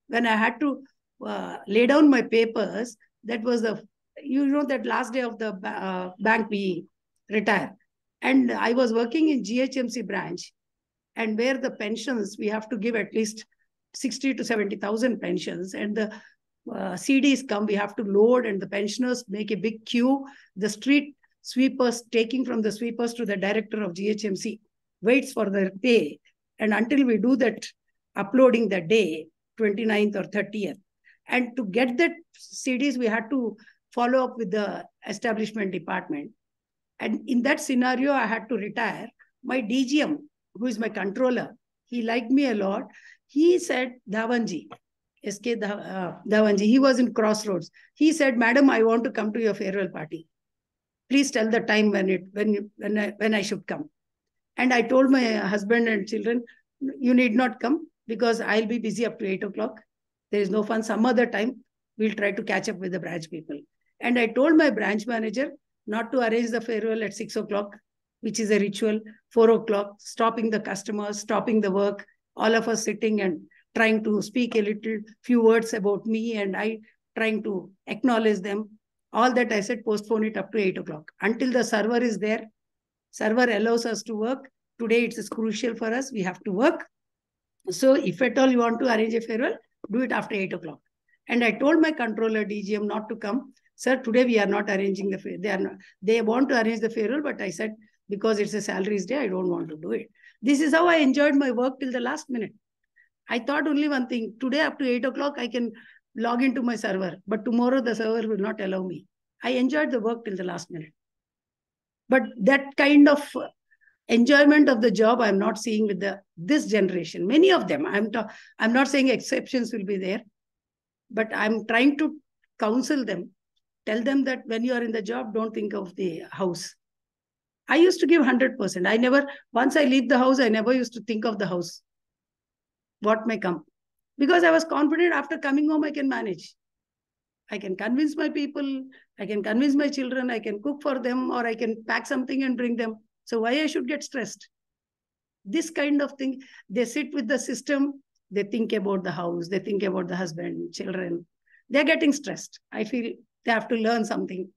when I had to uh, lay down my papers, that was the, you know, that last day of the uh, bank we retire. And I was working in GHMC branch and where the pensions, we have to give at least 60 to 70,000 pensions and the uh, CDs come, we have to load and the pensioners make a big queue. The street sweepers taking from the sweepers to the director of GHMC waits for their pay. And until we do that uploading the day, 29th or 30th. And to get that CDs, we had to follow up with the establishment department. And in that scenario, I had to retire. My DGM, who is my controller, he liked me a lot. He said, Dhawanji, SK uh, Dhawanji, he was in Crossroads. He said, Madam, I want to come to your farewell party. Please tell the time when it when when I, when I should come. And I told my husband and children, you need not come because I'll be busy up to 8 o'clock. There is no fun. Some other time, we'll try to catch up with the branch people. And I told my branch manager not to arrange the farewell at 6 o'clock, which is a ritual, 4 o'clock, stopping the customers, stopping the work, all of us sitting and trying to speak a little few words about me and I trying to acknowledge them. All that I said, postpone it up to 8 o'clock. Until the server is there, server allows us to work. Today it is crucial for us. We have to work. So if at all you want to arrange a farewell, do it after 8 o'clock. And I told my controller DGM not to come. Sir, today we are not arranging the farewell. They are not, they want to arrange the farewell, but I said, because it's a salaries day, I don't want to do it. This is how I enjoyed my work till the last minute. I thought only one thing. Today up to 8 o'clock, I can log into my server. But tomorrow the server will not allow me. I enjoyed the work till the last minute. But that kind of enjoyment of the job I'm not seeing with the this generation. Many of them. I'm, ta- I'm not saying exceptions will be there. But I'm trying to counsel them. Tell them that when you are in the job, don't think of the house. I used to give 100%. I never, once I leave the house, I never used to think of the house what may come. Because I was confident after coming home, I can manage. I can convince my people, I can convince my children, I can cook for them, or I can pack something and bring them. So why I should get stressed? This kind of thing, they sit with the system, they think about the house, they think about the husband, children. They're getting stressed. I feel they have to learn something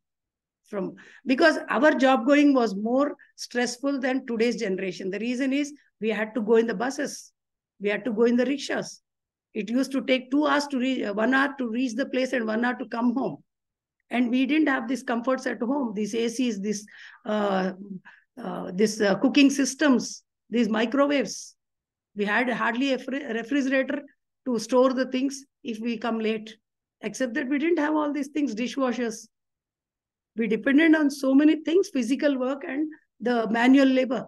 from because our job going was more stressful than today's generation. The reason is we had to go in the buses we had to go in the rickshaws. It used to take two hours to reach, one hour to reach the place and one hour to come home. And we didn't have these comforts at home, these ACs, this, uh, uh, this uh, cooking systems, these microwaves. We had hardly a refrigerator to store the things if we come late, except that we didn't have all these things, dishwashers. We depended on so many things, physical work and the manual labor.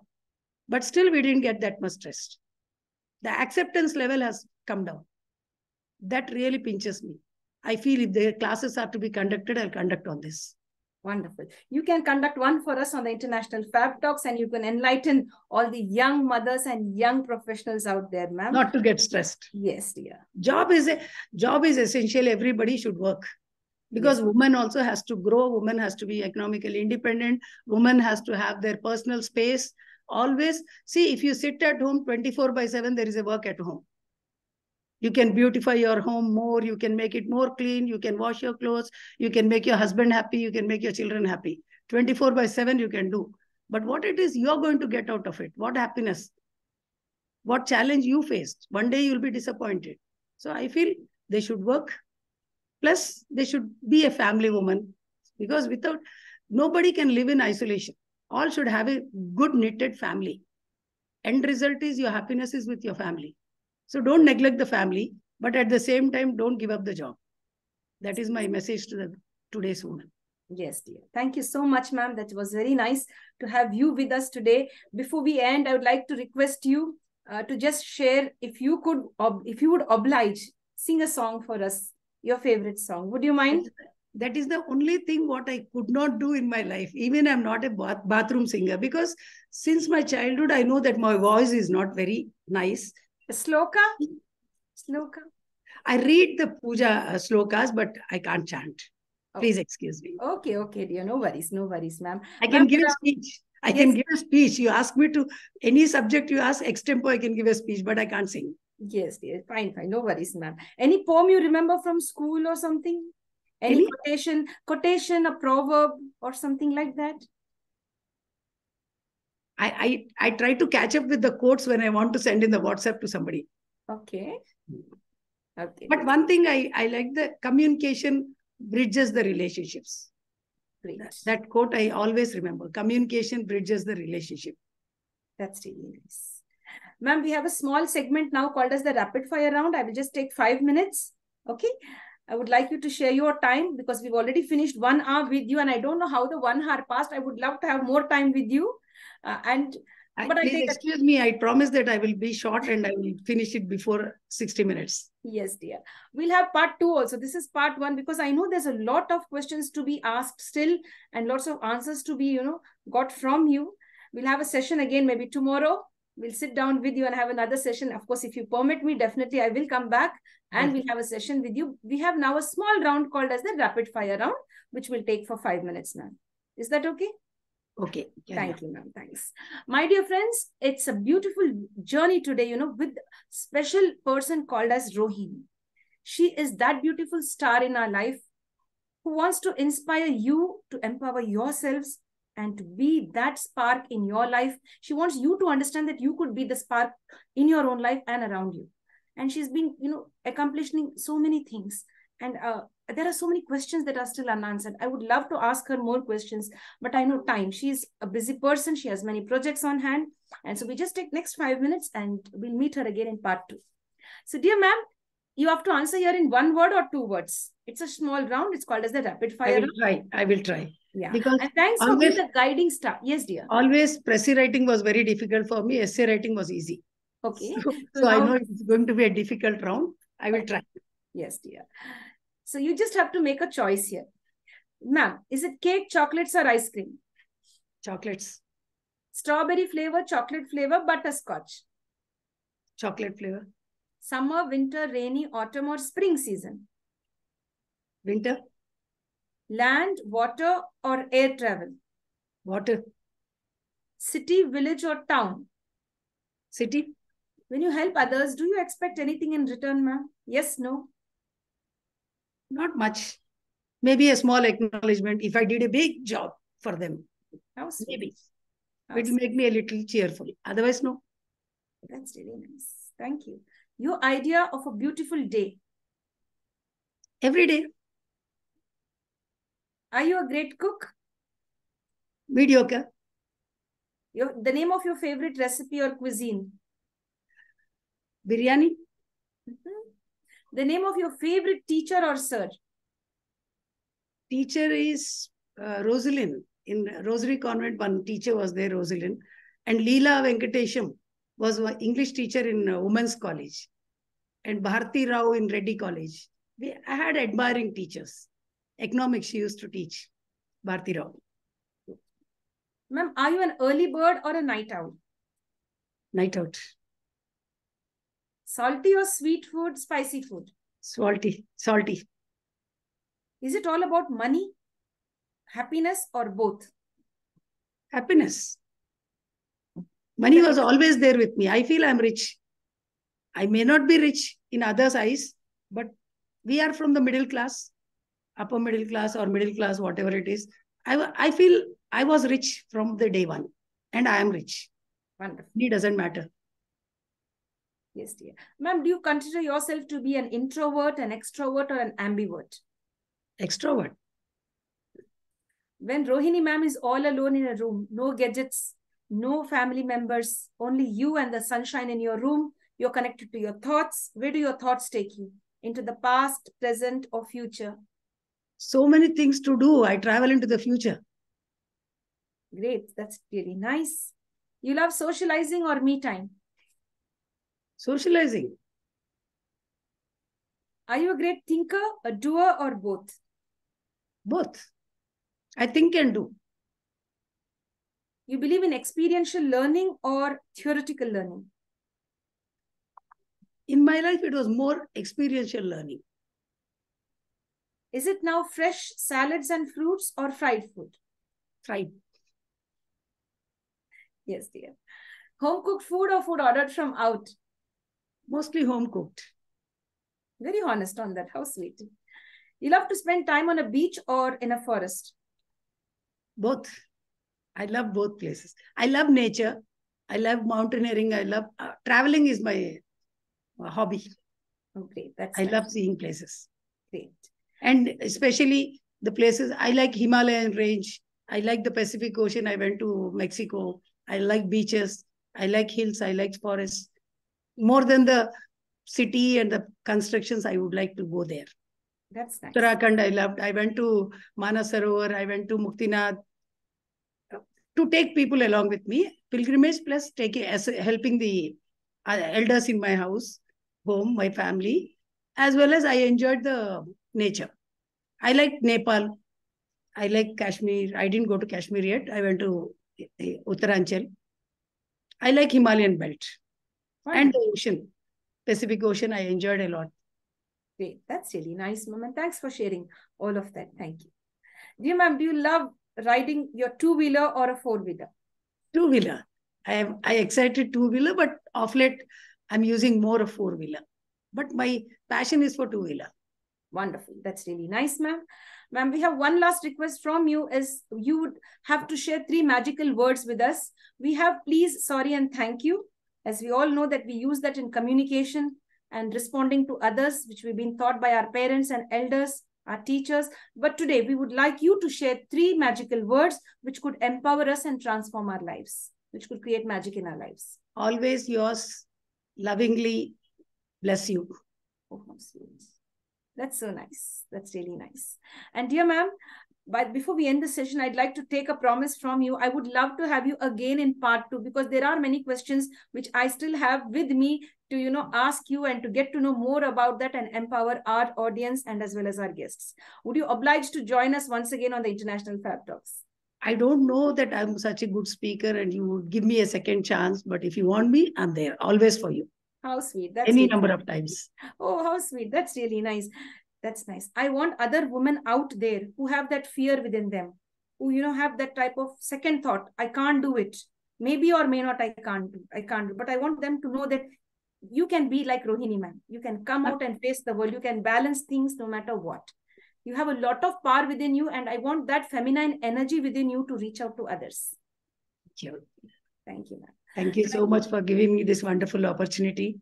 But still, we didn't get that much stressed the acceptance level has come down. That really pinches me. I feel if the classes are to be conducted, I'll conduct on this. Wonderful. You can conduct one for us on the International Fab Talks and you can enlighten all the young mothers and young professionals out there, ma'am. Not to get stressed. Yes, dear. Job is a job is essential. Everybody should work. Because yes. woman also has to grow, woman has to be economically independent, woman has to have their personal space, always see if you sit at home 24 by 7 there is a work at home you can beautify your home more you can make it more clean you can wash your clothes you can make your husband happy you can make your children happy 24 by 7 you can do but what it is you're going to get out of it, what happiness, what challenge you faced. One day you'll be disappointed. So I feel they should work. Plus, they should be a family woman because without nobody can live in isolation. All should have a good knitted family. End result is your happiness is with your family. So don't neglect the family, but at the same time, don't give up the job. That is my message to the today's woman. Yes, dear. Thank you so much, ma'am. That was very nice to have you with us today. Before we end, I would like to request you uh, to just share, if you could, if you would oblige, sing a song for us, your favorite song. Would you mind? That is the only thing what I could not do in my life. Even I'm not a bath bathroom singer because since my childhood, I know that my voice is not very nice. Sloka? Sloka? I read the puja uh, slokas, but I can't chant. Please excuse me. Okay, okay, dear. No worries, no worries, ma'am. I can give a speech. I yes. can give a speech. You ask me to any subject you ask, extempo, I can give a speech, but I can't sing. Yes, dear. Fine, fine. No worries, ma'am. Any poem you remember from school or something? Any, any quotation, quotation, a proverb or something like that? I, I I try to catch up with the quotes when I want to send in the WhatsApp to somebody. Okay. Okay. But one thing I, I like the communication bridges the relationships. Great. That quote I always remember. Communication bridges the relationship. That's really nice. Ma'am, we have a small segment now called as the rapid fire round. I will just take five minutes. Okay. I would like you to share your time because we've already finished one hour with you and I don't know how the one hour passed. I would love to have more time with you. Uh, and but Please I take excuse me. I promise that I will be short and I will finish it before 60 minutes. Yes, dear. We'll have part two also. This is part one because I know there's a lot of questions to be asked still and lots of answers to be, you know, got from you. We'll have a session again maybe tomorrow. We'll sit down with you and have another session. Of course, if you permit me, definitely I will come back and we'll have a session with you. We have now a small round called as the rapid fire round, which will take for five minutes now. Is that okay? Okay. Thank you, ma'am. Thanks. My dear friends, it's a beautiful journey today, you know, with special person called as Rohini. She is that beautiful star in our life who wants to inspire you to empower yourselves and to be that spark in your life. She wants you to understand that you could be the spark in your own life and around you. And she's been, you know, accomplishing so many things. And uh, there are so many questions that are still unanswered. I would love to ask her more questions, but I know time. She's a busy person. She has many projects on hand. And so we just take next five minutes and we'll meet her again in part two. So dear ma'am, you have to answer here in one word or two words. It's a small round. It's called as the rapid fire. I will try. I will try. Yeah. Because and thanks always, for being the guiding star. Yes, dear. Always Precis writing was very difficult for me. Essay writing was easy. Okay. So, so, so I know it's going to be a difficult round. I will try. Yes, dear. So you just have to make a choice here. Ma'am, is it cake, chocolates or ice cream? Chocolates. Strawberry flavor, chocolate flavor, butterscotch. Chocolate flavor. Summer, winter, rainy, autumn or spring season? Winter. Land, water or air travel? Water. City, village or town? City. When you help others, do you expect anything in return, ma'am? Yes, no? Not much. Maybe a small acknowledgement if I did a big job for them. Maybe. It will make me a little cheerful. Otherwise, no. That's really nice. Thank you. Your idea of a beautiful day. Every day. Are you a great cook? Mediocre. Your, the name of your favorite recipe or cuisine? Biryani. Mm -hmm. The name of your favorite teacher or sir? Teacher is uh, Rosalind. In Rosary Convent, one teacher was there, Rosalind. And Leela Venkatesham was an English teacher in uh, Women's College. And Bharti Rao in Reddy College. We, I had admiring teachers. Economics she used to teach, Bharti Rao. Ma'am, are you an early bird or a night owl? Night out. Salty or sweet food, spicy food? Salty, salty. Is it all about money, happiness, or both? Happiness. Money was always there with me. I feel I'm rich. I may not be rich in others' eyes, but we are from the middle class, upper middle class or middle class, whatever it is. I, I feel I was rich from the day one. and I am rich. Wonderful. It doesn't matter. Yes, dear. Ma'am, do you consider yourself to be an introvert, an extrovert, or an ambivert? Extrovert. When Rohini ma'am is all alone in a room, no gadgets, no family members, only you and the sunshine in your room, you're connected to your thoughts. Where do your thoughts take you? Into the past, present, or future? So many things to do. I travel into the future. Great. That's really nice. You love socializing or me time? Socializing. Are you a great thinker, a doer, or both? Both. I think and do. You believe in experiential learning or theoretical learning? In my life, it was more experiential learning. Is it now fresh salads and fruits or fried food? Fried. Yes, dear. Home cooked food or food ordered from out? Mostly home cooked. Very honest on that. How sweet. You love to spend time on a beach or in a forest? Both. I love both places. I love nature. I love mountaineering. I love uh, traveling is my uh, hobby. Great. That's I nice. love seeing places. great. And especially the places I like Himalayan range. I like the Pacific Ocean. I went to Mexico. I like beaches. I like hills. I like forests. More than the city and the constructions, I would like to go there. That's nice. Uttarakhand, I loved. I went to Manasarovar. I went to Muktinath to take people along with me. Pilgrimage plus taking as helping the uh, elders in my house, home, my family, as well as I enjoyed the nature. I like Nepal. I like Kashmir. I didn't go to Kashmir yet. I went to uh, Uttaranchal. I like Himalayan belt and the ocean, Pacific Ocean. I enjoyed a lot. Great. That's really nice, Mom. And thanks for sharing all of that. Thank you. Dear ma'am, do you love riding your two-wheeler or a four-wheeler? Two wheeler. I am I excited two wheeler, but of late I'm using more of four wheeler. But my passion is for two wheeler. Wonderful. That's really nice, ma'am. Ma'am, we have one last request from you is you would have to share three magical words with us. We have please, sorry, and thank you. As we all know that we use that in communication and responding to others, which we've been taught by our parents and elders, our teachers. But today we would like you to share three magical words which could empower us and transform our lives, which could create magic in our lives. Always yours, lovingly bless you. Oh. That's so nice. That's really nice. And dear ma'am, but before we end the session, I'd like to take a promise from you. I would love to have you again in part two because there are many questions which I still have with me to, you know, ask you and to get to know more about that and empower our audience and as well as our guests. Would you oblige to join us once again on the International Fab Talks? I don't know that I'm such a good speaker and you would give me a second chance, but if you want me, I'm there always for you. How sweet. That's Any number of times. Oh, how sweet. That's really nice. That's nice. I want other women out there who have that fear within them, who, you know, have that type of second thought. I can't do it. Maybe or may not, I can't do. I can't do. But I want them to know that you can be like Rohini man. You can come out and face the world. You can balance things no matter what. You have a lot of power within you. And I want that feminine energy within you to reach out to others. Thank you. Thank you, ma'am. Thank you so much for giving me this wonderful opportunity.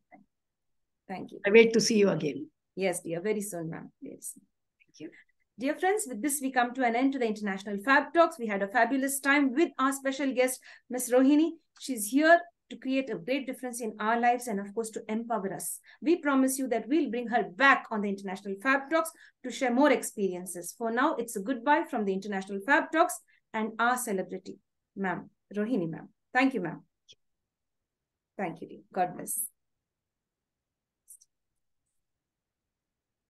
Thank you. I wait to see you again. Yes, dear. Very soon, ma'am. Very soon. Thank you. Dear friends, with this, we come to an end to the International Fab Talks. We had a fabulous time with our special guest, Miss Rohini. She's here to create a great difference in our lives and, of course, to empower us. We promise you that we'll bring her back on the International Fab Talks to share more experiences. For now, it's a goodbye from the International Fab Talks and our celebrity, ma'am, Rohini ma'am. Thank you, ma'am. Thank you, dear. God bless.